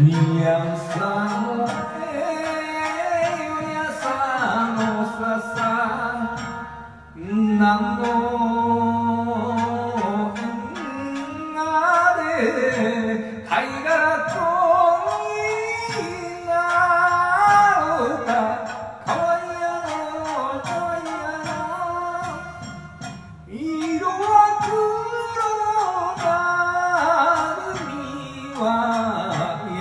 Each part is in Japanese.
一两三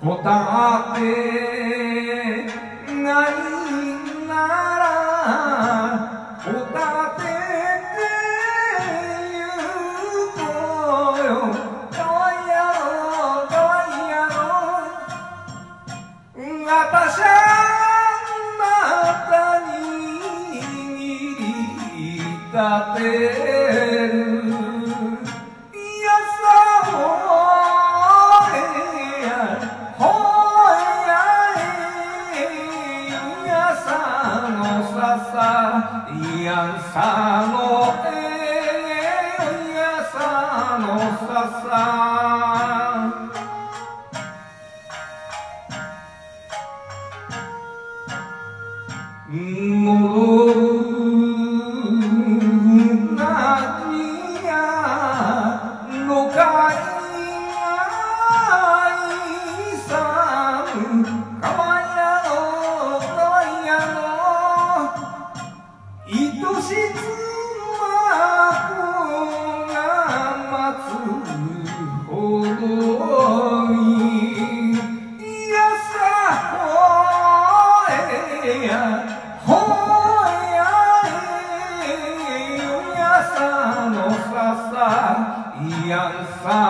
答てないなら答たててゆこうよ。どうやろうどうやろう私はまたに握りたてるさやさのえやさのささ。ينفع